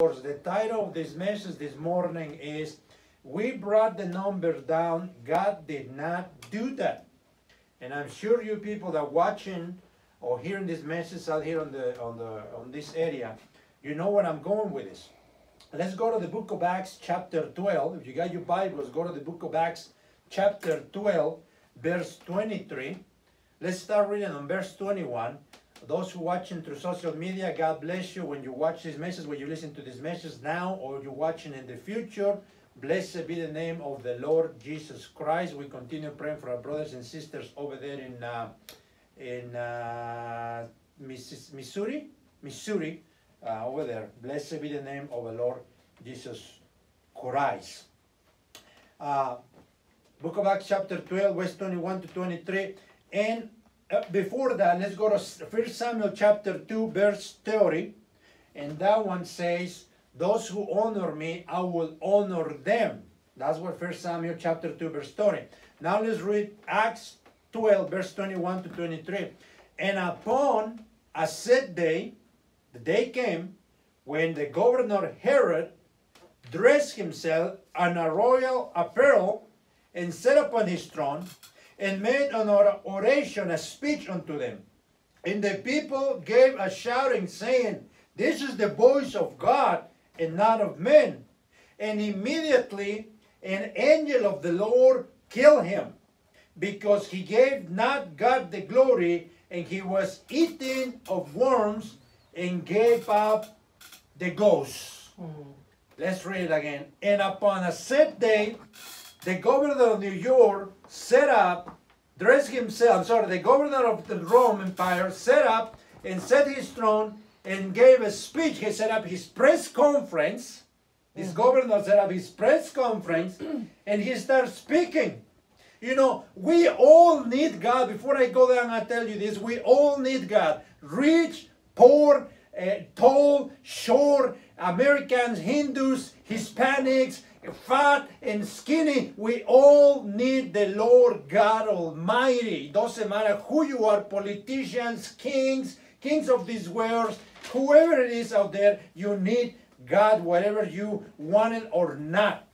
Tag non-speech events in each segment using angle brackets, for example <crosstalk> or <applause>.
course, the title of this message this morning is We Brought the Numbers Down. God did not do that. And I'm sure you people that are watching or hearing this message out here on the on the on this area, you know where I'm going with this. Let's go to the book of Acts, chapter 12. If you got your Bibles, go to the book of Acts, chapter 12, verse 23. Let's start reading on verse 21. Those who watching through social media, God bless you when you watch this message, when you listen to this message now, or you're watching in the future. Blessed be the name of the Lord Jesus Christ. We continue praying for our brothers and sisters over there in uh, in uh, Missouri, Missouri, uh, over there. Blessed be the name of the Lord Jesus Christ. Uh, Book of Acts, chapter 12, verse 21 to 23. And Uh, before that, let's go to 1 Samuel chapter 2, verse 30. And that one says, Those who honor me, I will honor them. That's what 1 Samuel chapter 2, verse 30. Now let's read Acts 12, verse 21 to 23. And upon a set day, the day came when the governor Herod dressed himself in a royal apparel and sat upon his throne and made an oration, a speech unto them. And the people gave a shouting, saying, This is the voice of God and not of men. And immediately an angel of the Lord killed him, because he gave not God the glory, and he was eating of worms and gave up the ghost. Mm. Let's read it again. And upon a set day, the governor of New York set up, dressed himself, I'm sorry, the governor of the Rome Empire set up and set his throne and gave a speech. He set up his press conference. This mm-hmm. governor set up his press conference <clears throat> and he started speaking. You know, we all need God. Before I go there I'm going to tell you this, we all need God. Rich, poor, uh, tall, short, Americans, Hindus, Hispanics, fat and skinny, we all need the Lord God Almighty. Doesn't matter who you are, politicians, kings, kings of this world, whoever it is out there, you need God, whatever you want it or not.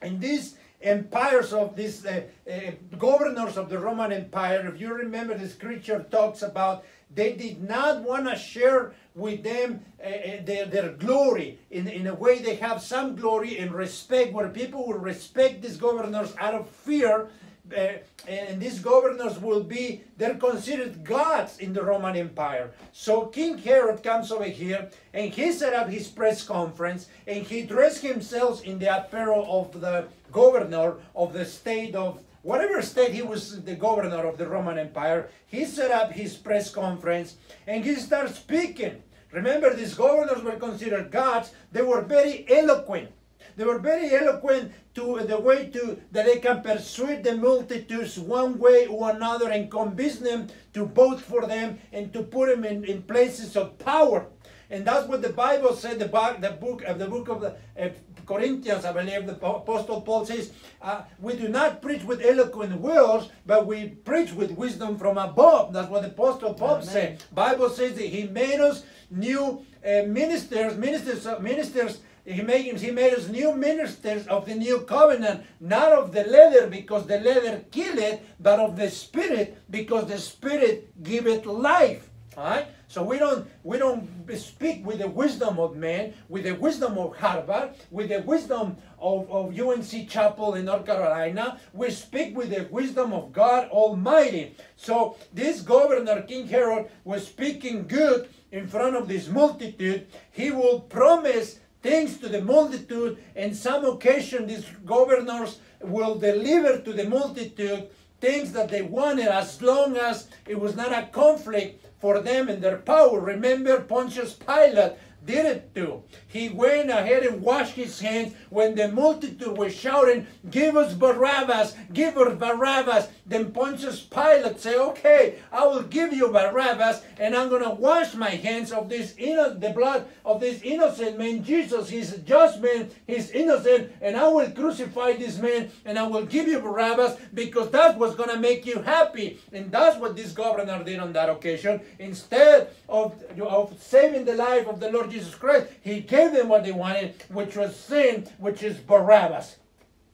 And these empires of these uh, uh, governors of the Roman Empire, if you remember, the scripture talks about they did not want to share with them uh, their, their glory. In, in a way, they have some glory and respect, where people will respect these governors out of fear. Uh, and these governors will be, they're considered gods in the Roman Empire. So King Herod comes over here and he set up his press conference and he dressed himself in the apparel of the governor of the state of whatever state he was the governor of the Roman Empire, he set up his press conference and he started speaking. Remember, these governors were considered gods. They were very eloquent. They were very eloquent to the way to that they can persuade the multitudes one way or another and convince them to vote for them and to put them in, in places of power. And that's what the Bible said. The, the book of the book of the uh, Corinthians, I believe the Apostle Paul says, uh, we do not preach with eloquent words, but we preach with wisdom from above. That's what the Apostle Paul Amen. said. Bible says that he made us new uh, ministers, ministers, uh, ministers. He made, he made us new ministers of the new covenant, not of the leather because the leather kill it, but of the spirit because the spirit giveth life. All right? So we don't we don't speak with the wisdom of man, with the wisdom of Harvard, with the wisdom of, of UNC Chapel in North Carolina. We speak with the wisdom of God Almighty. So this governor, King Herod, was speaking good in front of this multitude. He will promise things to the multitude, and some occasion these governors will deliver to the multitude things that they wanted as long as it was not a conflict for them and their power. Remember Pontius Pilate did it too. He went ahead and washed his hands when the multitude was shouting, Give us Barabbas, give us Barabbas. Then Pontius Pilate said, Okay, I will give you Barabbas, and I'm going to wash my hands of this the blood of this innocent man, Jesus. He's a just man, he's innocent, and I will crucify this man, and I will give you Barabbas because that's what's going to make you happy. And that's what this governor did on that occasion. Instead of, of saving the life of the Lord Jesus Christ, he gave them what they wanted, which was sin, which is Barabbas.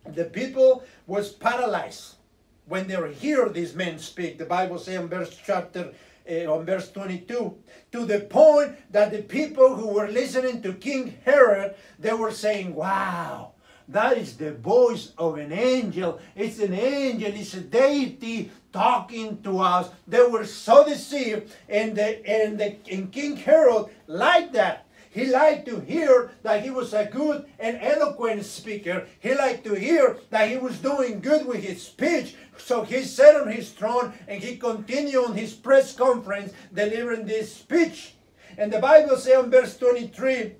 The people was paralyzed when they were hear these men speak. The Bible says in verse chapter uh, on verse 22 to the point that the people who were listening to King Herod they were saying, "Wow, that is the voice of an angel. It's an angel. It's a deity talking to us." They were so deceived, and the, and the, and King Herod liked that. He liked to hear that he was a good and eloquent speaker. He liked to hear that he was doing good with his speech. So he sat on his throne and he continued on his press conference delivering this speech. And the Bible says in verse 23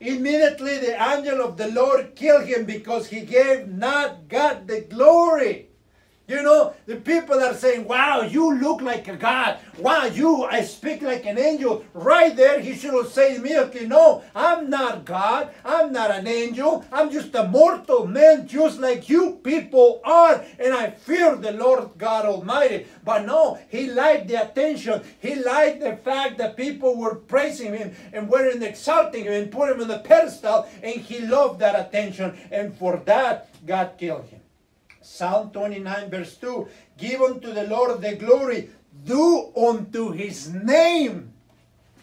Immediately the angel of the Lord killed him because he gave not God the glory. You know, the people are saying, wow, you look like a God. Wow, you, I speak like an angel. Right there, he should have said immediately, no, I'm not God. I'm not an angel. I'm just a mortal man, just like you people are. And I fear the Lord God Almighty. But no, he liked the attention. He liked the fact that people were praising him and were exalting him and put him on the pedestal. And he loved that attention. And for that, God killed him. Psalm 29 verse 2, give unto the Lord the glory, due unto his name.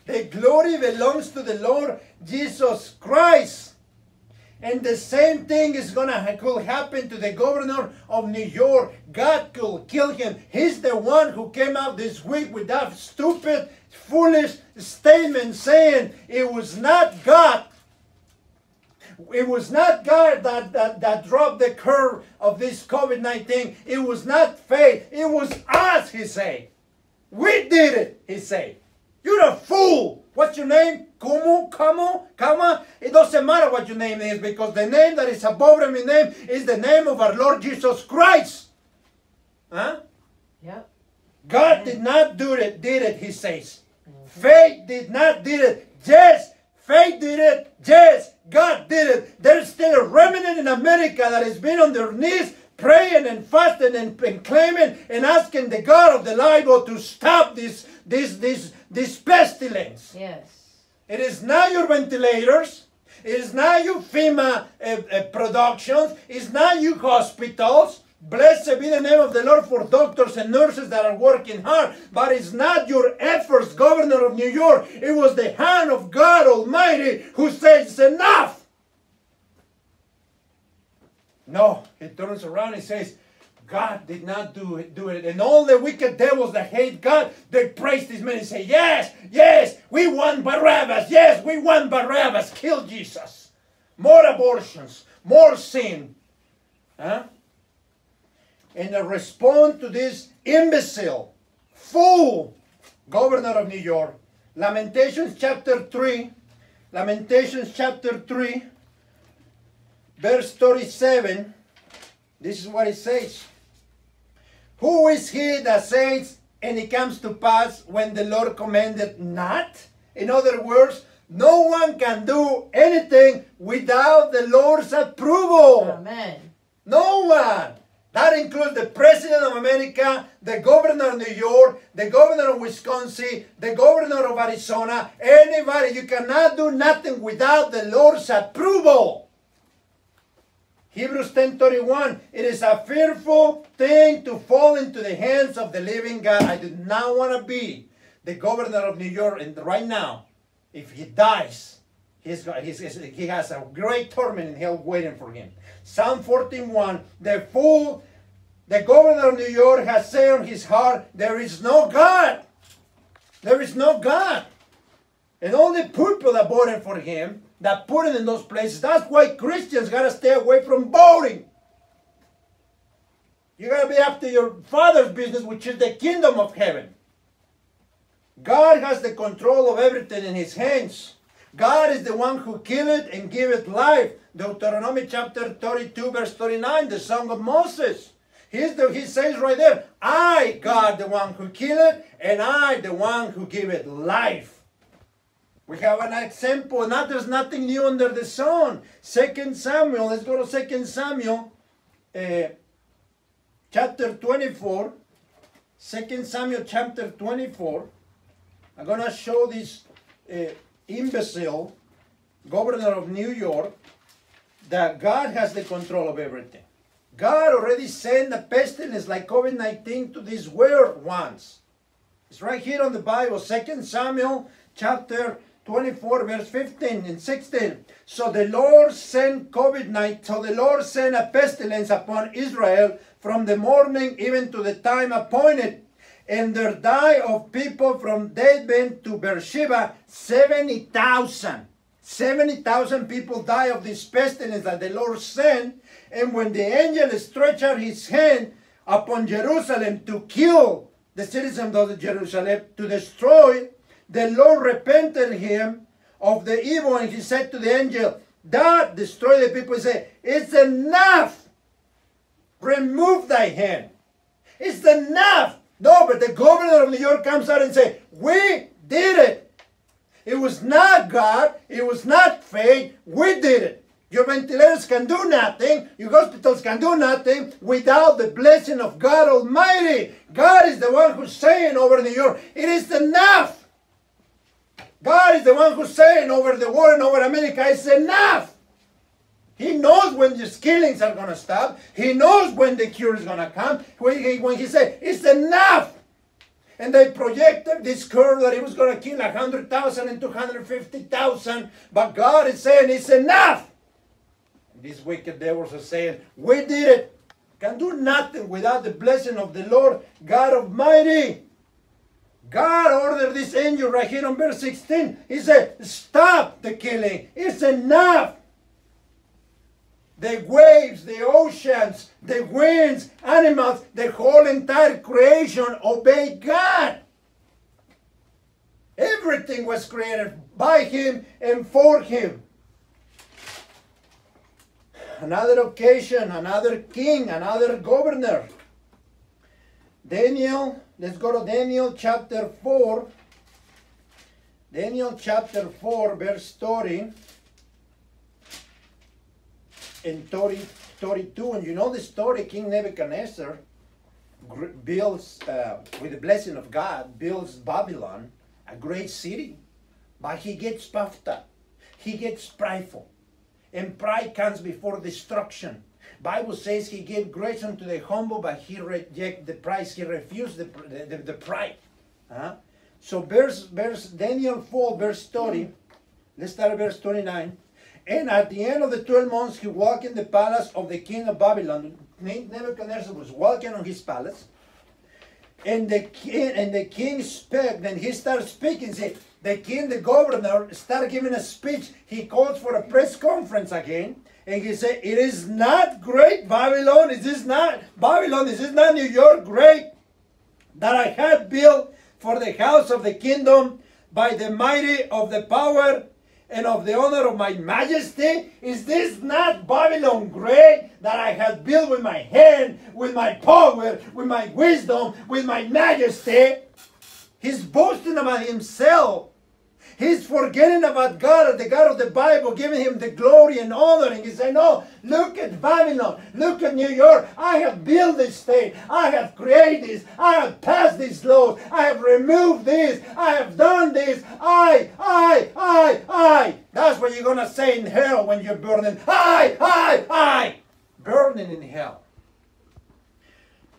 The glory belongs to the Lord Jesus Christ. And the same thing is gonna could happen to the governor of New York. God could kill him. He's the one who came out this week with that stupid, foolish statement saying it was not God it was not God that, that, that dropped the curve of this COVID 19. It was not faith. It was us, he said. We did it, he said. You're a fool. What's your name? Como? Como? Kama? It doesn't matter what your name is because the name that is above every name is the name of our Lord Jesus Christ. Huh? Yep. God did not do it, did it, he says. Mm-hmm. Faith did not did it. Yes, faith did it. Yes, God did it. There's still a remnant in America that has been on their knees praying and fasting and, and claiming and asking the God of the Bible to stop this, this, this, this pestilence. Yes. It is not your ventilators. It is not your FEMA uh, uh, productions. It's not your hospitals. Blessed be the name of the Lord for doctors and nurses that are working hard. But it's not your efforts, Governor of New York. It was the hand of God Almighty who says enough. No, he turns around and says, God did not do it, do it. And all the wicked devils that hate God, they praise this man and say, Yes, yes, we want Barabbas. Yes, we want Barabbas. Kill Jesus. More abortions, more sin. Huh? And they respond to this imbecile, fool governor of New York. Lamentations chapter 3. Lamentations chapter 3, verse 37. This is what it says. Who is he that says, and it comes to pass when the Lord commanded not? In other words, no one can do anything without the Lord's approval. Amen. No one. That includes the President of America, the Governor of New York, the Governor of Wisconsin, the Governor of Arizona, anybody. You cannot do nothing without the Lord's approval. Hebrews 10:31 It is a fearful thing to fall into the hands of the living God. I do not want to be the governor of New York and right now. If he dies, he's got, he's, he has a great torment in hell waiting for him. Psalm 14:1 The fool, the governor of New York has said in his heart, There is no God. There is no God. And all the people that voted for him, that put him in those places, that's why Christians gotta stay away from voting. You gotta be after your father's business, which is the kingdom of heaven. God has the control of everything in his hands. God is the one who killed it and gave it life. Deuteronomy chapter 32, verse 39, the song of Moses. He's the, he says right there, I, God, the one who killed it, and I, the one who give it life. We have an example. Now there's nothing new under the sun. Second Samuel. Let's go to Second Samuel, uh, chapter 24. Second Samuel, chapter 24. I'm gonna show this uh, imbecile governor of New York, that God has the control of everything. God already sent a pestilence like COVID 19 to this world once. It's right here on the Bible, 2 Samuel chapter 24, verse 15 and 16. So the Lord sent COVID 19, so the Lord sent a pestilence upon Israel from the morning even to the time appointed. And there died of people from David to Beersheba 70,000. 70,000 people died of this pestilence that the Lord sent. And when the angel stretched out his hand upon Jerusalem to kill the citizens of Jerusalem, to destroy, the Lord repented him of the evil. And he said to the angel, that destroy the people. He said, it's enough. Remove thy hand. It's enough. No, but the governor of New York comes out and say, we did it. It was not God. It was not fate. We did it. Your ventilators can do nothing. Your hospitals can do nothing without the blessing of God Almighty. God is the one who's saying over New York, it is enough. God is the one who's saying over the world and over America, it's enough. He knows when these killings are going to stop. He knows when the cure is going to come. When he, when he said, it's enough. And they projected this curve that he was going to kill 100,000 and 250,000. But God is saying, it's enough. These wicked devils are saying, we did it. Can do nothing without the blessing of the Lord God Almighty. God ordered this angel right here on verse 16. He said, stop the killing. It's enough the waves, the oceans, the winds, animals, the whole entire creation obey God. Everything was created by Him and for Him. Another occasion, another king, another governor. Daniel, let's go to Daniel chapter 4. Daniel chapter 4, verse 30 in 30, 32, and you know the story, King Nebuchadnezzar builds, uh, with the blessing of God, builds Babylon, a great city, but he gets puffed up. He gets prideful. And pride comes before destruction. Bible says he gave grace unto the humble, but he rejected the price. He refused the, the, the pride. Huh? So verse, verse Daniel 4, verse 30, let's start at verse 29. And at the end of the 12 months, he walked in the palace of the king of Babylon. Nebuchadnezzar was walking on his palace. And the king, and the king spoke, then he started speaking. See, the king, the governor, started giving a speech. He called for a press conference again. And he said, It is not great, Babylon. Is this not Babylon? Is this not New York great? That I had built for the house of the kingdom by the mighty of the power and of the honor of my majesty? Is this not Babylon great that I have built with my hand, with my power, with my wisdom, with my majesty? He's boasting about himself. He's forgetting about God, the God of the Bible, giving him the glory and honor. And he said, No, look at Babylon. Look at New York. I have built this state. I have created this. I have passed these laws. I have removed this. I have done this. I, I, I, I. That's what you're going to say in hell when you're burning. I, I, I. Burning in hell.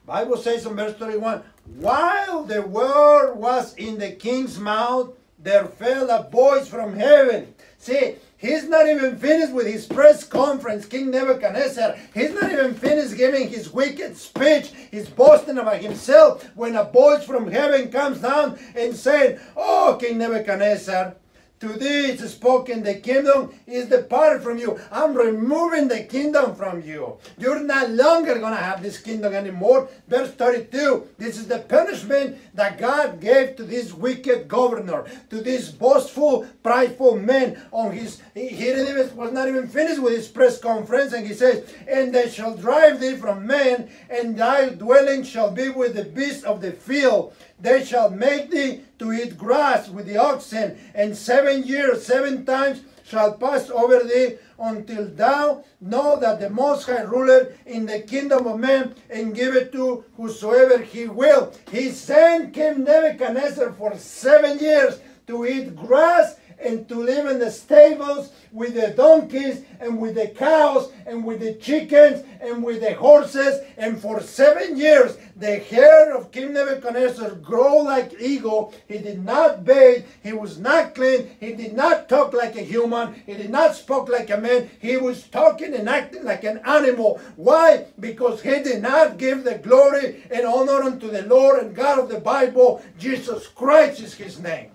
Bible says in verse 31, while the word was in the king's mouth, there fell a voice from heaven. See, he's not even finished with his press conference, King Nebuchadnezzar. He's not even finished giving his wicked speech. He's boasting about himself when a voice from heaven comes down and saying, Oh, King Nebuchadnezzar, to thee is spoken, the kingdom is departed from you. I'm removing the kingdom from you. You're not longer going to have this kingdom anymore. Verse 32, this is the punishment that God gave to this wicked governor, to this boastful, prideful man on his, he, he was not even finished with his press conference, and he says, and they shall drive thee from men, and thy dwelling shall be with the beasts of the field. They shall make thee to eat grass with the oxen, and seven years, seven times shall pass over thee until thou know that the Most High ruler in the kingdom of men and give it to whosoever he will. He sent King Nebuchadnezzar for seven years to eat grass and to live in the stables with the donkeys and with the cows and with the chickens and with the horses. And for seven years, the hair of King Nebuchadnezzar grew like eagle. He did not bathe. He was not clean. He did not talk like a human. He did not speak like a man. He was talking and acting like an animal. Why? Because he did not give the glory and honor unto the Lord and God of the Bible. Jesus Christ is his name.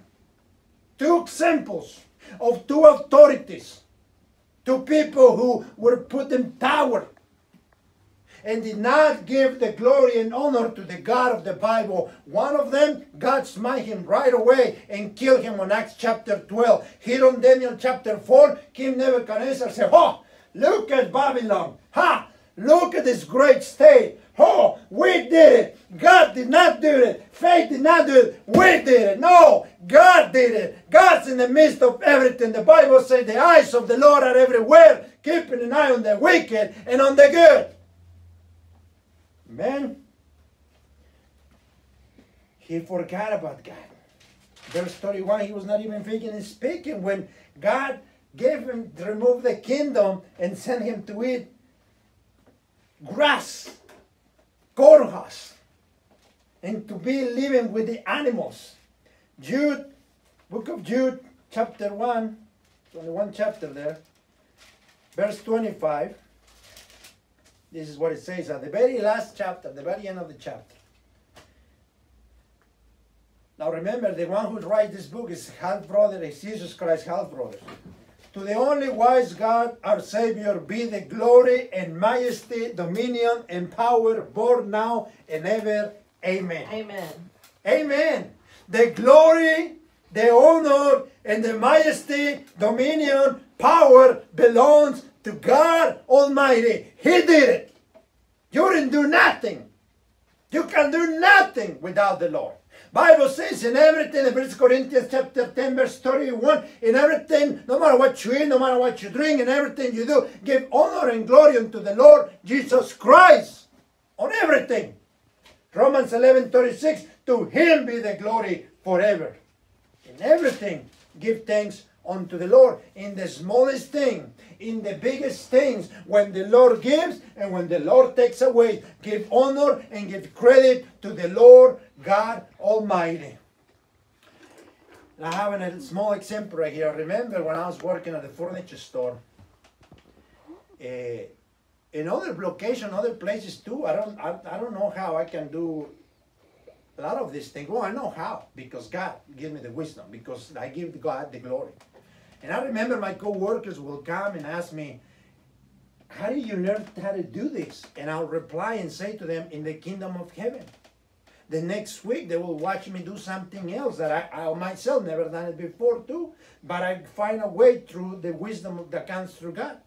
Two examples of two authorities. Two people who were put in power and did not give the glory and honor to the God of the Bible. One of them, God smite him right away and killed him on Acts chapter 12. Here on Daniel chapter 4, King Nebuchadnezzar said, Oh, look at Babylon. Ha! Look at this great state. Oh, we did it. God did not do it. Faith did not do it. We did it. No, God did it. God's in the midst of everything. The Bible says the eyes of the Lord are everywhere, keeping an eye on the wicked and on the good. Man, he forgot about God. Verse 31, he was not even thinking and speaking when God gave him to remove the kingdom and sent him to eat grass, cornhusk, and to be living with the animals. Jude, book of Jude, chapter 1, only one chapter there, verse 25. This is what it says at the very last chapter, the very end of the chapter. Now remember, the one who writes this book is half brother, is Jesus Christ, half brother. To the only wise God, our Savior, be the glory and majesty, dominion and power, born now and ever. Amen. Amen. Amen. The glory, the honor, and the majesty, dominion, power belongs to God Almighty. He did it. You didn't do nothing. You can do nothing without the Lord. Bible says in everything, in 1 Corinthians chapter 10, verse 31, in everything, no matter what you eat, no matter what you drink, in everything you do, give honor and glory unto the Lord Jesus Christ. On everything. Romans 11, 36, to him be the glory forever. In everything, give thanks unto the Lord. In the smallest thing, in the biggest things, when the Lord gives and when the Lord takes away, give honor and give credit to the Lord God Almighty. I have a small example right here. I remember when I was working at the furniture store. Uh, in other locations, other places too. I don't, I, I don't know how I can do a lot of these things. Well, I know how because God gave me the wisdom because I give God the glory. And I remember my co-workers will come and ask me, how do you learn how to do this? And I'll reply and say to them, in the kingdom of heaven. The next week they will watch me do something else that I, I myself never done it before too. But I find a way through the wisdom that comes through God.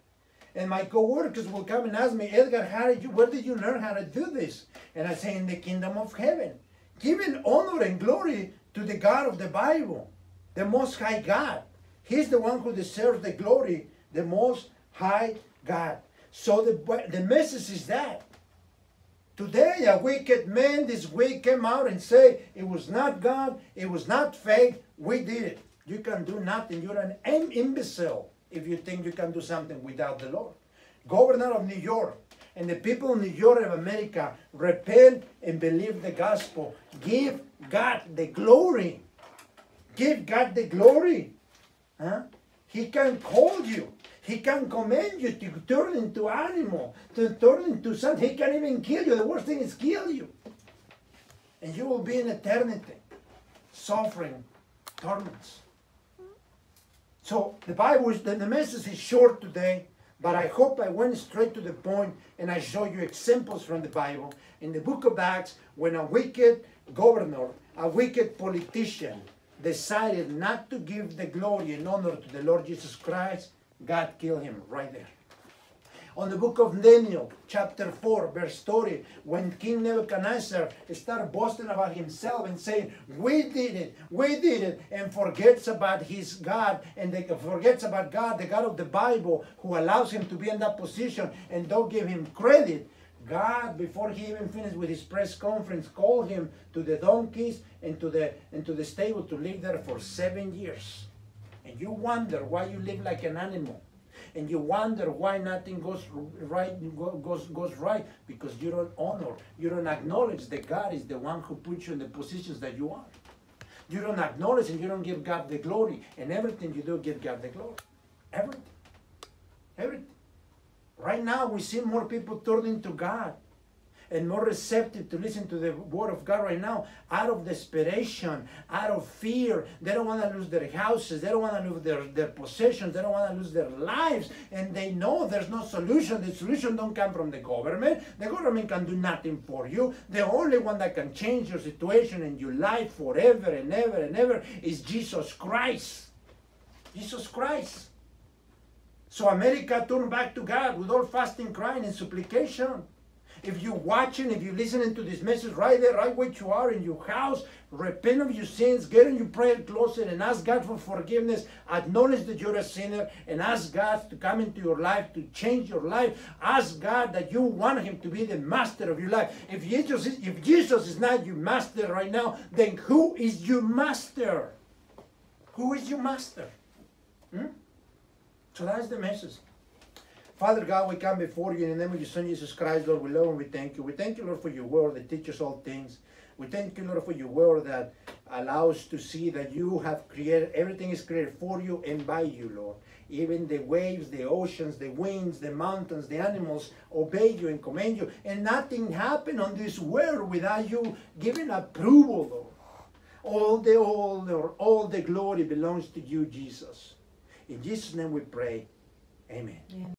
And my co-workers will come and ask me, Edgar, how did you, where did you learn how to do this? And I say, in the kingdom of heaven. Giving honor and glory to the God of the Bible, the Most High God. He's the one who deserves the glory, the Most High God. So the, the message is that. Today, a wicked man this week came out and said, it was not God, it was not faith, we did it. You can do nothing. You're an imbecile if you think you can do something without the Lord. Governor of New York and the people of New York of America repent and believe the gospel. Give God the glory. Give God the glory. Huh? He can call you. He can command you to turn into animal, to turn into something. He can even kill you. The worst thing is kill you. And you will be in eternity, suffering torments. So the Bible is, the, the message is short today, but I hope I went straight to the point and I show you examples from the Bible. In the book of Acts, when a wicked governor, a wicked politician, decided not to give the glory and honor to the Lord Jesus Christ, God killed him right there. On the book of Daniel, chapter 4, verse 30, when King Nebuchadnezzar started boasting about himself and saying, We did it, we did it, and forgets about his God, and they, forgets about God, the God of the Bible, who allows him to be in that position and don't give him credit. God, before he even finished with his press conference, called him to the donkeys and to the, and to the stable to live there for seven years. And you wonder why you live like an animal, and you wonder why nothing goes right goes goes right because you don't honor, you don't acknowledge that God is the one who put you in the positions that you are. You don't acknowledge and you don't give God the glory, and everything you do, give God the glory. Everything, everything. Right now, we see more people turning to God and more receptive to listen to the word of God right now out of desperation, out of fear. They don't want to lose their houses, they don't want to lose their, their possessions, they don't want to lose their lives, and they know there's no solution. The solution don't come from the government. The government can do nothing for you. The only one that can change your situation and your life forever and ever and ever is Jesus Christ. Jesus Christ. So America turned back to God with all fasting, crying, and supplication. If you're watching, if you're listening to this message right there, right where you are in your house, repent of your sins, get in your prayer closet and ask God for forgiveness. Acknowledge that you're a sinner and ask God to come into your life, to change your life. Ask God that you want Him to be the master of your life. If Jesus is, if Jesus is not your master right now, then who is your master? Who is your master? Hmm? So that's the message. Father God, we come before you in the name of your Son Jesus Christ, Lord. We love and we thank you. We thank you, Lord, for your word that teaches all things. We thank you, Lord, for your word that allows to see that you have created, everything is created for you and by you, Lord. Even the waves, the oceans, the winds, the mountains, the animals obey you and commend you. And nothing happened on this world without you giving approval, Lord. All the honor, all the glory belongs to you, Jesus. In Jesus' name we pray. Amen.